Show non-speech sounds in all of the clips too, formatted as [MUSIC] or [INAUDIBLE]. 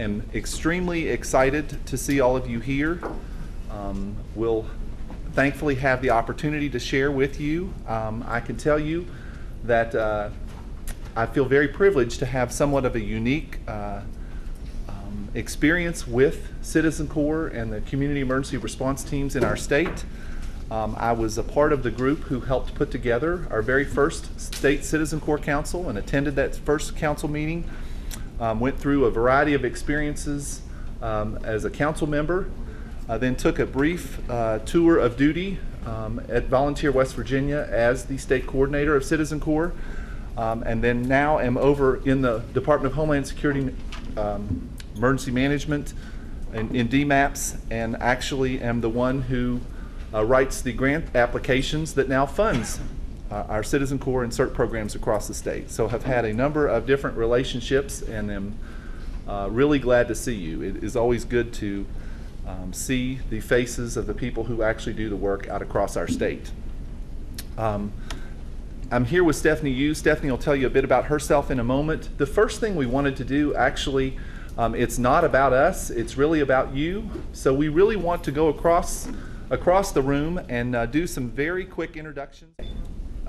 am extremely excited to see all of you here. Um, we'll thankfully have the opportunity to share with you. Um, I can tell you that uh, I feel very privileged to have somewhat of a unique uh, um, experience with Citizen Corps and the community emergency response teams in our state. Um, I was a part of the group who helped put together our very first state Citizen Corps Council and attended that first council meeting. Um, went through a variety of experiences um, as a council member. I then took a brief uh, tour of duty um, at Volunteer West Virginia as the state coordinator of Citizen Corps. Um, and then now am over in the Department of Homeland Security um, Emergency Management in, in DMAPS and actually am the one who uh, writes the grant applications that now funds uh, our Citizen Corps and CERT programs across the state. So have had a number of different relationships and am uh, really glad to see you. It is always good to um, see the faces of the people who actually do the work out across our state. Um, I'm here with Stephanie Yu. Stephanie will tell you a bit about herself in a moment. The first thing we wanted to do, actually, um, it's not about us. It's really about you. So we really want to go across across the room and uh, do some very quick introductions.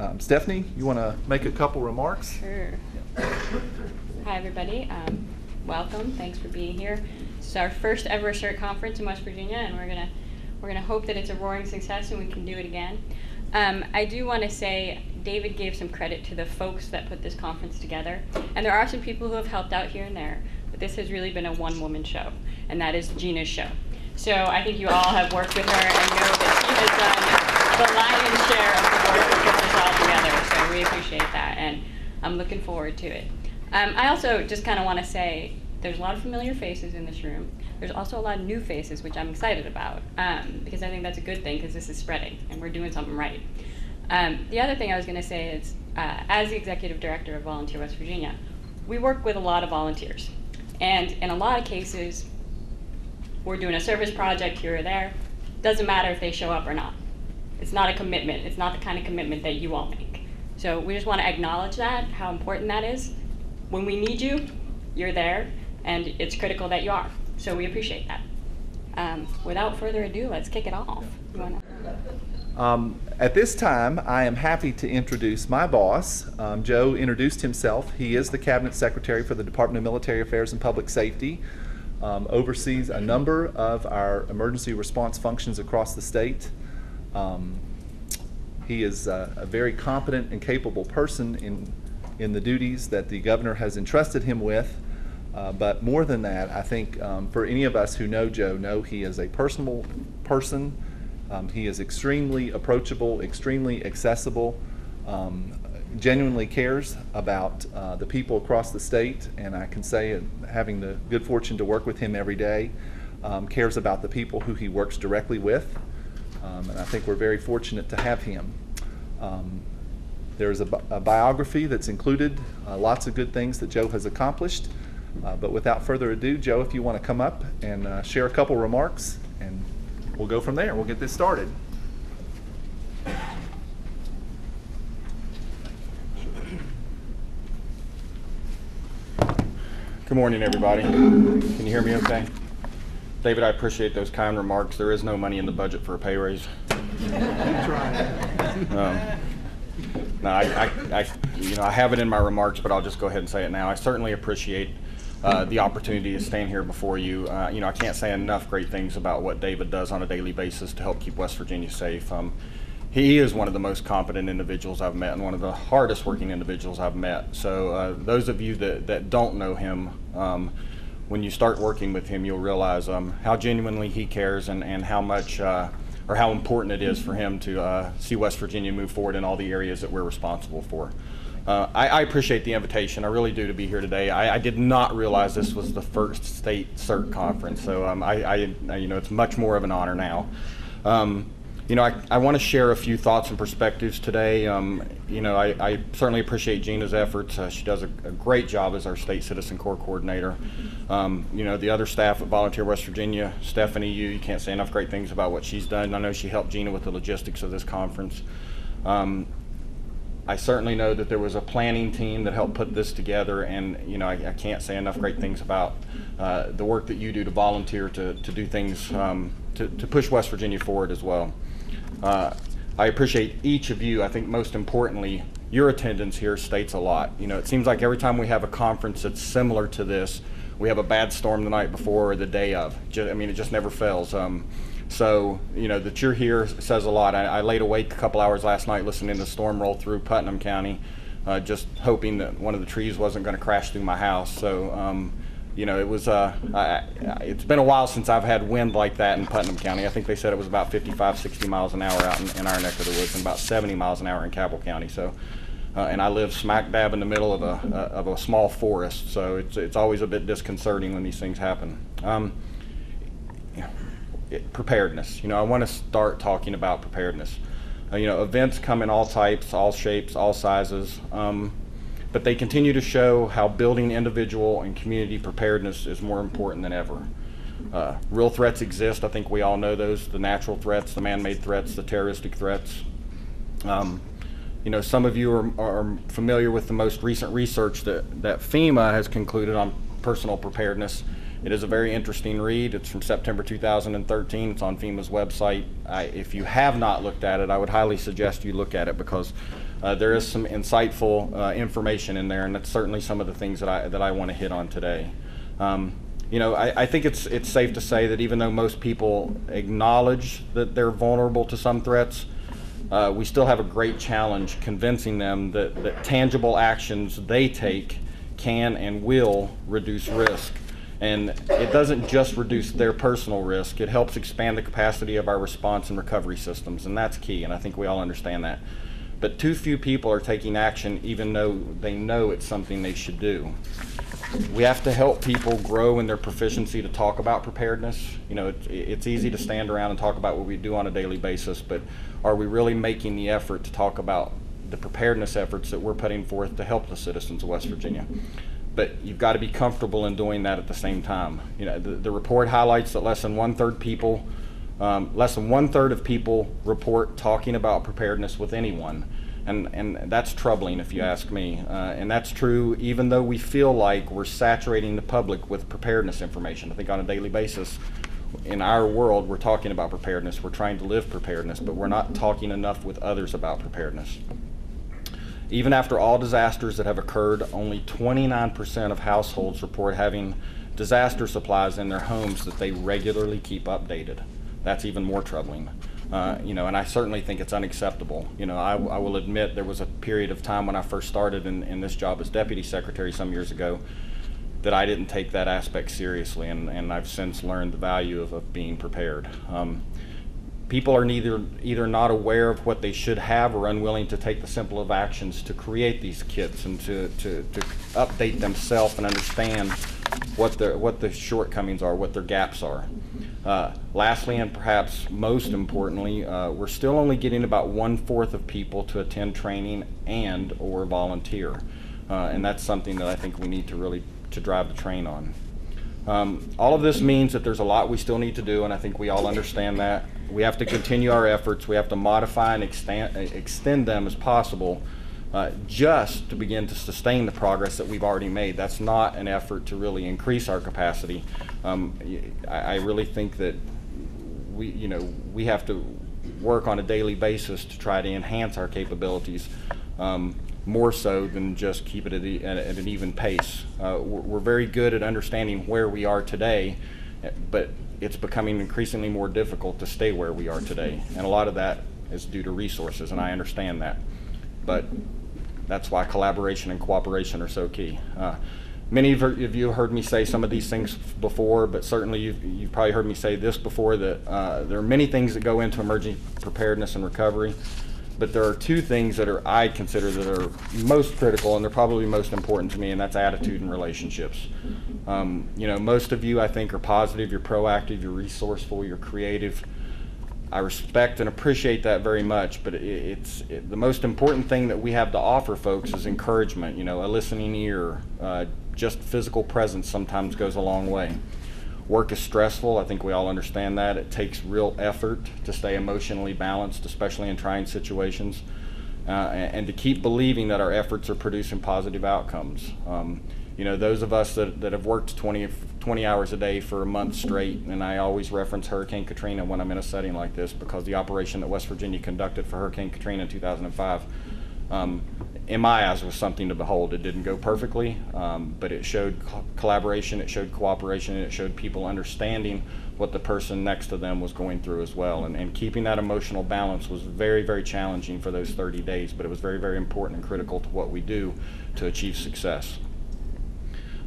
Um, Stephanie, you want to make a couple remarks? Sure. Hi, everybody. Um, welcome. Thanks for being here. This is our first ever CERT conference in West Virginia, and we're gonna we're gonna hope that it's a roaring success and we can do it again. Um, I do want to say David gave some credit to the folks that put this conference together, and there are some people who have helped out here and there, but this has really been a one-woman show, and that is Gina's show. So I think you all have worked with her and know that she has done the lion's share of the work we appreciate that, and I'm looking forward to it. Um, I also just kind of want to say there's a lot of familiar faces in this room. There's also a lot of new faces, which I'm excited about um, because I think that's a good thing because this is spreading and we're doing something right. Um, the other thing I was going to say is, uh, as the executive director of Volunteer West Virginia, we work with a lot of volunteers, and in a lot of cases, we're doing a service project here or there. Doesn't matter if they show up or not. It's not a commitment. It's not the kind of commitment that you all make. So we just want to acknowledge that, how important that is. When we need you, you're there, and it's critical that you are. So we appreciate that. Um, without further ado, let's kick it off. Um, at this time, I am happy to introduce my boss. Um, Joe introduced himself. He is the Cabinet Secretary for the Department of Military Affairs and Public Safety, um, oversees a number of our emergency response functions across the state. He is uh, a very competent and capable person in, in the duties that the governor has entrusted him with. Uh, but more than that, I think um, for any of us who know Joe, know he is a personal person. Um, he is extremely approachable, extremely accessible, um, genuinely cares about uh, the people across the state, and I can say, uh, having the good fortune to work with him every day, um, cares about the people who he works directly with, um, and I think we're very fortunate to have him. Um, there's a, bi- a biography that's included, uh, lots of good things that Joe has accomplished. Uh, but without further ado, Joe, if you want to come up and uh, share a couple remarks, and we'll go from there. We'll get this started. Good morning, everybody. Can you hear me okay? David, I appreciate those kind remarks. There is no money in the budget for a pay raise. Um, No, I, I, I, you know, I have it in my remarks, but I'll just go ahead and say it now. I certainly appreciate uh, the opportunity to stand here before you. Uh, You know, I can't say enough great things about what David does on a daily basis to help keep West Virginia safe. Um, He is one of the most competent individuals I've met and one of the hardest working individuals I've met. So uh, those of you that, that don't know him, um, when you start working with him, you'll realize um, how genuinely he cares and, and how much uh, or how important it is for him to uh, see West Virginia move forward in all the areas that we're responsible for. Uh, I, I appreciate the invitation. I really do to be here today. I, I did not realize this was the first state CERT conference, so um, I, I, you know, it's much more of an honor now. Um, you know, I, I want to share a few thoughts and perspectives today. Um, you know, I, I certainly appreciate Gina's efforts. Uh, she does a, a great job as our state citizen corps coordinator. Um, you know, the other staff at Volunteer West Virginia, Stephanie, you, you can't say enough great things about what she's done. I know she helped Gina with the logistics of this conference. Um, I certainly know that there was a planning team that helped put this together, and you know I, I can't say enough great things about uh, the work that you do to volunteer to, to do things um, to, to push West Virginia forward as well. Uh, I appreciate each of you. I think most importantly, your attendance here states a lot. You know, it seems like every time we have a conference that's similar to this, we have a bad storm the night before or the day of. Ju- I mean, it just never fails. Um, so, you know, that you're here says a lot. I, I laid awake a couple hours last night listening to the storm roll through Putnam County, uh, just hoping that one of the trees wasn't going to crash through my house. So, um, you know, it was. Uh, I, it's been a while since I've had wind like that in Putnam County. I think they said it was about 55, 60 miles an hour out in, in our neck of the woods, and about 70 miles an hour in Cabell County. So, uh, and I live smack dab in the middle of a uh, of a small forest, so it's it's always a bit disconcerting when these things happen. Um, it- preparedness. You know, I want to start talking about preparedness. Uh, you know, events come in all types, all shapes, all sizes, um, but they continue to show how building individual and community preparedness is more important than ever. Uh, real threats exist. I think we all know those: the natural threats, the man-made threats, the terroristic threats. Um, you know, some of you are, are familiar with the most recent research that, that FEMA has concluded on personal preparedness. It is a very interesting read. It's from September 2013. It's on FEMA's website. I, if you have not looked at it, I would highly suggest you look at it because uh, there is some insightful uh, information in there, and that's certainly some of the things that I, that I want to hit on today. Um, you know, I, I think it's it's safe to say that even though most people acknowledge that they're vulnerable to some threats, uh, we still have a great challenge convincing them that, that tangible actions they take can and will reduce risk. And it doesn't just reduce their personal risk, it helps expand the capacity of our response and recovery systems, and that's key, and I think we all understand that. But too few people are taking action even though they know it's something they should do we have to help people grow in their proficiency to talk about preparedness. You know, it, it's easy to stand around and talk about what we do on a daily basis, but are we really making the effort to talk about the preparedness efforts that we're putting forth to help the citizens of West Virginia? But you've got to be comfortable in doing that at the same time. You know, the, the report highlights that less than one third people, um, less than one third of people report talking about preparedness with anyone and and that's troubling if you ask me. Uh, and that's true even though we feel like we're saturating the public with preparedness information. I think on a daily basis, in our world, we're talking about preparedness. We're trying to live preparedness, but we're not talking enough with others about preparedness. Even after all disasters that have occurred, only 29% of households report having disaster supplies in their homes that they regularly keep updated. That's even more troubling. Uh, you know, and I certainly think it's unacceptable. You know, I, I will admit there was a period of time when I first started in, in this job as deputy secretary some years ago that I didn't take that aspect seriously, and, and I've since learned the value of, of being prepared. Um, people are neither either not aware of what they should have or unwilling to take the simple of actions to create these kits and to, to, to update themselves and understand what the what the shortcomings are, what their gaps are. Uh, lastly, and perhaps most importantly, uh, we're still only getting about one fourth of people to attend training and or volunteer, uh, and that's something that I think we need to really to drive the train on. Um, all of this means that there's a lot we still need to do, and I think we all understand that. We have to continue our efforts. We have to modify and extend, extend them as possible uh, just to begin to sustain the progress that we've already made. That's not an effort to really increase our capacity. Um, I, I really think that we, you know, we have to work on a daily basis to try to enhance our capabilities. Um, more so than just keep it at, the, at, at an even pace. Uh, we're, we're very good at understanding where we are today, but it's becoming increasingly more difficult to stay where we are today. And a lot of that is due to resources, and I understand that. But that's why collaboration and cooperation are so key. Uh, many of you have heard me say some of these things before, but certainly you've, you've probably heard me say this before that uh, there are many things that go into emergency preparedness and recovery but there are two things that are I consider that are most critical and they're probably most important to me, and that's attitude and relationships. Um, you know, most of you I think are positive, you're proactive, you're resourceful, you're creative. I respect and appreciate that very much, but it, it's it, the most important thing that we have to offer folks is encouragement. You know, a listening ear, uh, just physical presence sometimes goes a long way. Work is stressful. I think we all understand that. It takes real effort to stay emotionally balanced, especially in trying situations. uh, and, to keep believing that our efforts are producing positive outcomes. Um, you know, those of us that, that have worked 20, 20 hours a day for a month straight, and I always reference Hurricane Katrina when I'm in a setting like this because the operation that West Virginia conducted for Hurricane Katrina in 2005, um, in my eyes, was something to behold. It didn't go perfectly, um, but it showed co- collaboration, it showed cooperation, and it showed people understanding what the person next to them was going through as well. And, and keeping that emotional balance was very, very challenging for those 30 days, but it was very, very important and critical to what we do to achieve success.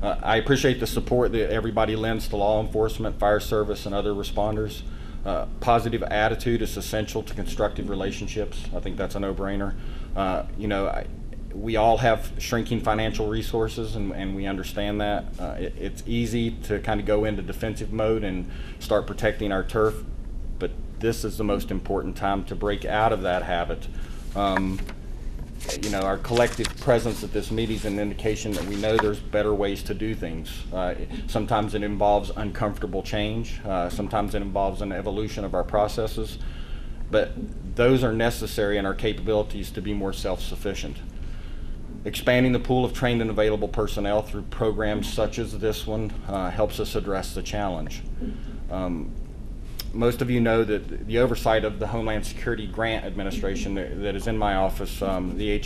Uh, I appreciate the support that everybody lends to law enforcement, fire service, and other responders. Uh, positive attitude is essential to constructive relationships. I think that's a no-brainer. Uh, you know, I, we all have shrinking financial resources, and, and we understand that. Uh, it, it's easy to kind of go into defensive mode and start protecting our turf, but this is the most important time to break out of that habit. Um, you know, our collective presence at this meeting is an indication that we know there's better ways to do things. Uh, sometimes it involves uncomfortable change. Uh, sometimes it involves an evolution of our processes. But those are necessary in our capabilities to be more self-sufficient. Expanding the pool of trained and available personnel through programs such as this one uh, helps us address the challenge. Um, most of you know that the oversight of the Homeland Security Grant Administration that is in my office, um, the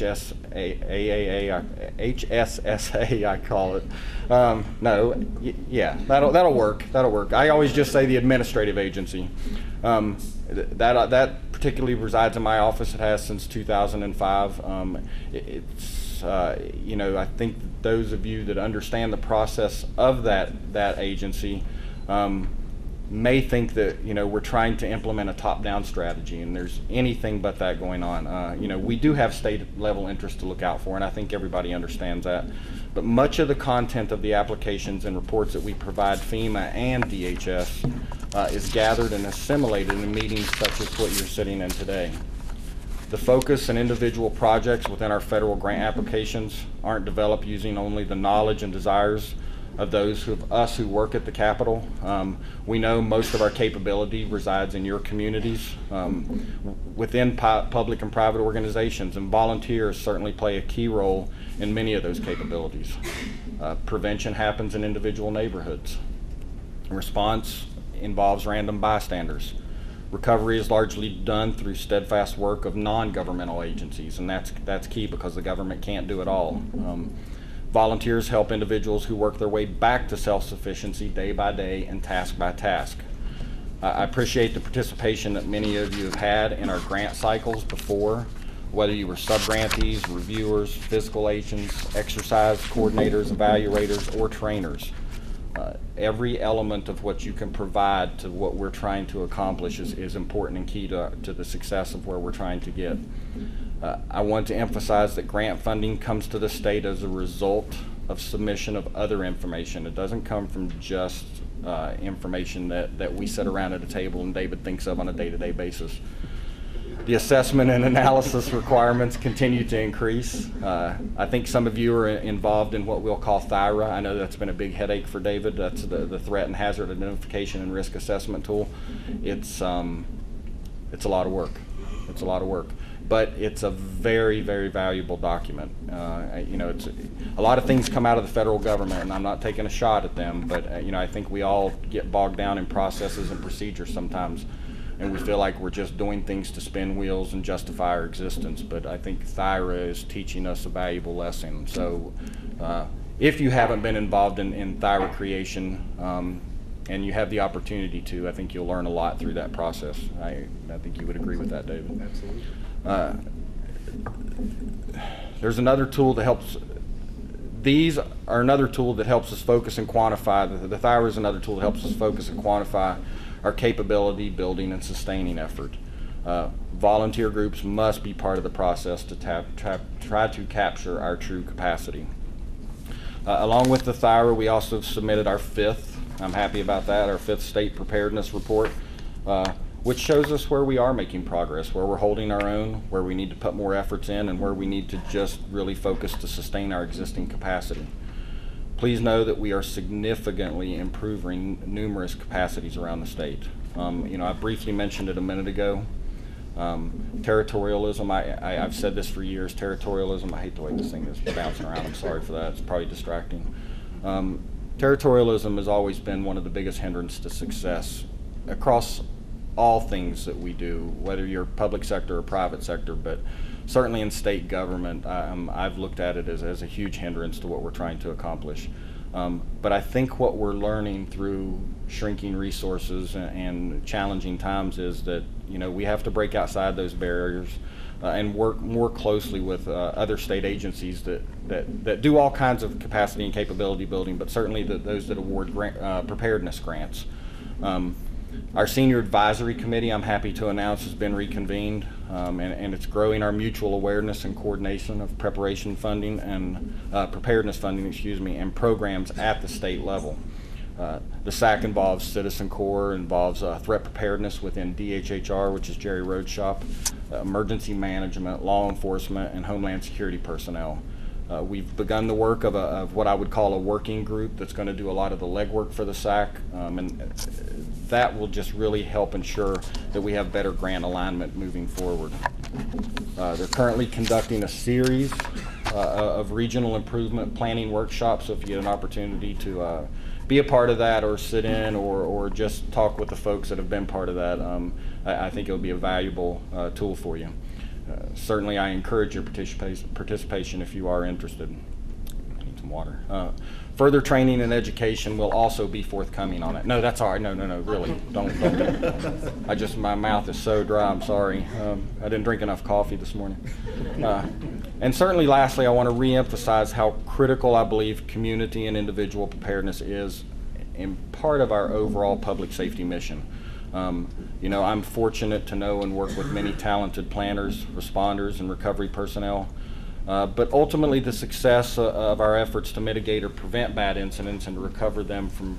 HSSA, I call it. Um, no, yeah, that'll that'll work. That'll work. I always just say the administrative agency. Um, th- that uh, that particularly resides in my office. It has since 2005. Um, it, it's uh, you know I think those of you that understand the process of that that agency. Um, may think that you know we're trying to implement a top-down strategy, and there's anything but that going on. Uh, you know, we do have state-level interest to look out for, and I think everybody understands that. But much of the content of the applications and reports that we provide FEMA and DHS uh, is gathered and assimilated in meetings such as what you're sitting in today. The focus and individual projects within our federal grant applications aren't developed using only the knowledge and desires of those of us who work at the Capitol. Um, we know most of our capability resides in your communities, um, within pu- public and private organizations, and volunteers certainly play a key role in many of those capabilities. Uh, prevention happens in individual neighborhoods. Response involves random bystanders. Recovery is largely done through steadfast work of non-governmental agencies, and that's that's key because the government can't do it all. Um, volunteers help individuals who work their way back to self-sufficiency day by day and task by task. I I appreciate the participation that many of you have had in our grant cycles before, whether you were sub-grantees, reviewers, fiscal agents, exercise coordinators, evaluators, or trainers. Uh, every element of what you can provide to what we're trying to accomplish is, is important and key to, to the success of where we're trying to get. Uh, I want to emphasize that grant funding comes to the state as a result of submission of other information. It doesn't come from just uh, information that, that we sit around at a table and David thinks of on a day-to-day basis. The assessment and analysis requirements continue to increase. Uh, I think some of you are involved in what we'll call THIRA. I know that's been a big headache for David. That's the, the Threat and Hazard Identification and Risk Assessment Tool. It's, um, it's a lot of work. It's a lot of work. But it's a very, very valuable document. Uh, you know, it's a lot of things come out of the federal government, and I'm not taking a shot at them. But uh, you know, I think we all get bogged down in processes and procedures sometimes, and we feel like we're just doing things to spin wheels and justify our existence. But I think THIRA is teaching us a valuable lesson. So, uh, if you haven't been involved in, in THIRA creation, um, and you have the opportunity to, I think you'll learn a lot through that process. I, I think you would agree with that, David. Absolutely. Uh, there's another tool that helps. These are another tool that helps us focus and quantify. The, the THIRA is another tool that helps us focus and quantify our capability building and sustaining effort. Uh, volunteer groups must be part of the process to tap, tap, try to capture our true capacity. Uh, along with the THIRA, we also submitted our fifth, I'm happy about that, our fifth state preparedness report, uh, which shows us where we are making progress, where we're holding our own, where we need to put more efforts in, and where we need to just really focus to sustain our existing capacity. Please know that we are significantly improving numerous capacities around the state. Um, you know, I briefly mentioned it a minute ago. Um, territorialism, I, I've said this for years, territorialism, I hate the way this thing is bouncing around, I'm sorry for that, it's probably distracting. Um, territorialism has always been one of the biggest hindrance to success across all things that we do, whether you're public sector or private sector, but certainly in state government, um, I've looked at it as, as a huge hindrance to what we're trying to accomplish. Um, but I think what we're learning through shrinking resources and, and challenging times is that you know we have to break outside those barriers uh, and work more closely with uh, other state agencies that, that, that do all kinds of capacity and capability building, but certainly the, those that award grant, uh, preparedness grants. Um, our senior advisory committee, I'm happy to announce, has been reconvened, um, and, and it's growing our mutual awareness and coordination of preparation funding and uh, preparedness funding, excuse me, and programs at the state level. Uh, the SAC involves Citizen Corps, involves uh, threat preparedness within DHHR, which is Jerry Road Shop, uh, emergency management, law enforcement, and homeland security personnel. Uh, we've begun the work of, a, of what I would call a working group that's going to do a lot of the legwork for the SAC, um, and uh, that will just really help ensure that we have better grant alignment moving forward. Uh, they're currently conducting a series uh, of regional improvement planning workshops, so if you get an opportunity to uh, be a part of that or sit in or, or just talk with the folks that have been part of that, um, I, I think it'll be a valuable uh, tool for you. Uh, certainly, I encourage your participation, if you are interested. I need some water. Uh, further training and education will also be forthcoming on it. No, that's all right. No, no, no, really. Don't. don't, do I just, my mouth is so dry. I'm sorry. Um, I didn't drink enough coffee this morning. Uh, and certainly, lastly, I want to reemphasize how critical I believe community and individual preparedness is in part of our overall public safety mission. Um, you know, I'm fortunate to know and work with many talented planners, responders, and recovery personnel. Uh, but ultimately, the success uh, of our efforts to mitigate or prevent bad incidents and to recover them from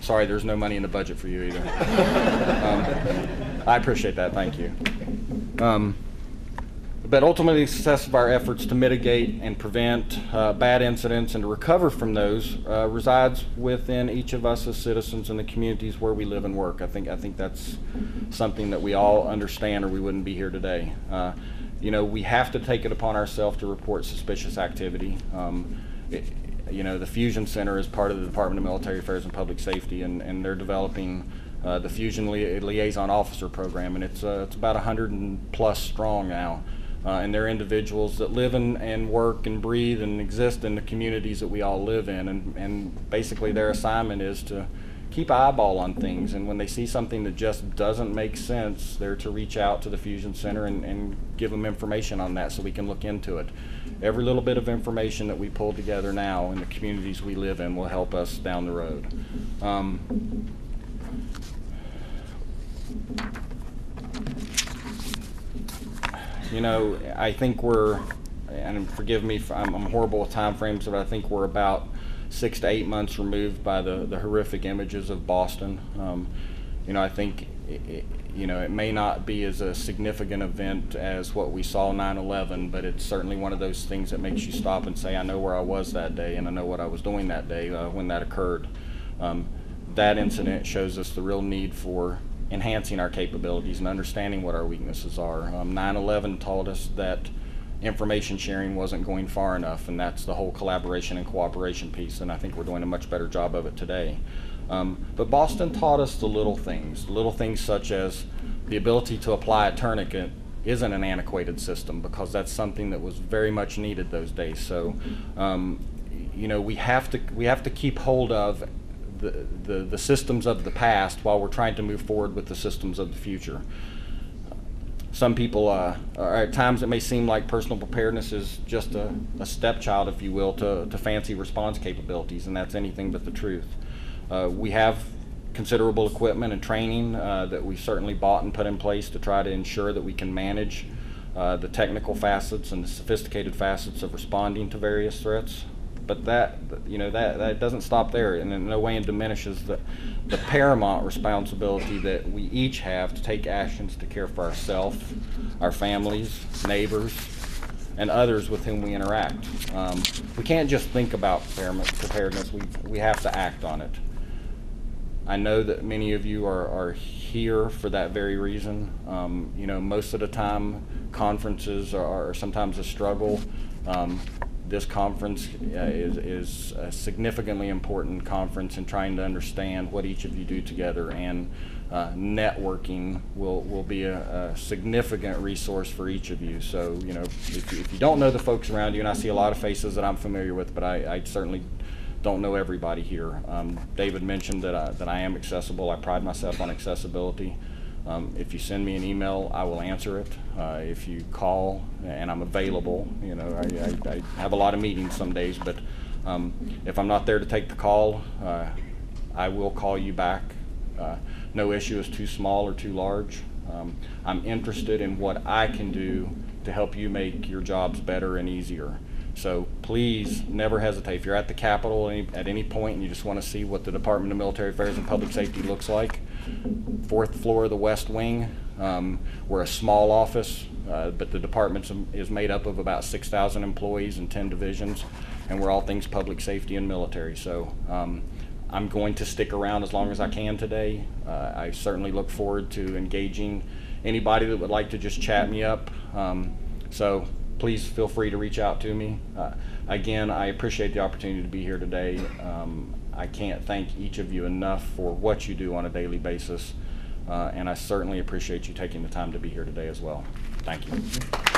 sorry, there's no money in the budget for you either. [LAUGHS] um, I appreciate that. Thank you. Um, but ultimately, the success of our efforts to mitigate and prevent uh, bad incidents and to recover from those uh, resides within each of us as citizens in the communities where we live and work. I think I think that's something that we all understand, or we wouldn't be here today. Uh, you know, we have to take it upon ourselves to report suspicious activity. Um, it, you know, the Fusion Center is part of the Department of Military Affairs and Public Safety, and, and they're developing uh, the Fusion Li- Liaison Officer Program, and it's uh, it's about 100 and plus strong now. Uh, and they're individuals that live in, and work and breathe and exist in the communities that we all live in. And, and basically, their assignment is to keep eyeball on things. And when they see something that just doesn't make sense, they're to reach out to the Fusion Center and, and give them information on that so we can look into it. Every little bit of information that we pull together now in the communities we live in will help us down the road. Um, you know, I think we're, and forgive me, if I'm, horrible with time frames, but I think we're about six to eight months removed by the, the horrific images of Boston. Um, you know, I think, it, you know, it may not be as a significant event as what we saw 9/11, but it's certainly one of those things that makes you stop and say, I know where I was that day, and I know what I was doing that day uh, when that occurred. Um, that incident shows us the real need for enhancing our capabilities and understanding what our weaknesses are. Um, 9/11 taught us that information sharing wasn't going far enough, and that's the whole collaboration and cooperation piece. And I think we're doing a much better job of it today. Um, but Boston taught us the little things, little things such as the ability to apply a tourniquet isn't an antiquated system because that's something that was very much needed those days. So, um, you know, we have to we have to keep hold of the, the, systems of the past while we're trying to move forward with the systems of the future. Some people, uh, at times, it may seem like personal preparedness is just a, a stepchild, if you will, to, to fancy response capabilities, and that's anything but the truth. Uh, we have considerable equipment and training uh, that we certainly bought and put in place to try to ensure that we can manage uh, the technical facets and the sophisticated facets of responding to various threats but that you know that that doesn't stop there, and in no way it diminishes the the paramount responsibility that we each have to take actions to care for ourselves, our families, neighbors, and others with whom we interact. Um, we can't just think about preparedness; we we have to act on it. I know that many of you are, are here for that very reason. Um, you know, most of the time, conferences are, are sometimes a struggle. Um, this conference uh, is, is a significantly important conference in trying to understand what each of you do together and uh, networking will, will be a, a significant resource for each of you. So, you know, if, you- if you don't know the folks around you, and I see a lot of faces that I'm familiar with, but I, I certainly don't know everybody here. Um, David mentioned that I, that I am accessible. I pride myself on accessibility. Um, if you send me an email, I will answer it. Uh, if you call, and I'm available, you know, I, I, I have a lot of meetings some days, but um, if I'm not there to take the call, uh, I will call you back. Uh, no issue is too small or too large. Um, I'm interested in what I can do to help you make your jobs better and easier. So please never hesitate. If you're at the Capitol any, at any point and you just want to see what the Department of Military Affairs and Public Safety looks like, fourth floor of the West Wing. Um, we're a small office, uh, but the department is made up of about 6,000 employees in 10 divisions, and we're all things public safety and military. So um, I'm going to stick around as long as I can today. Uh, I certainly look forward to engaging anybody that would like to just chat me up. Um, so please feel free to reach out to me. Uh, again, I appreciate the opportunity to be here today. Um, I can't thank each of you enough for what you do on a daily basis, uh, and I certainly appreciate you taking the time to be here today as well. Thank you.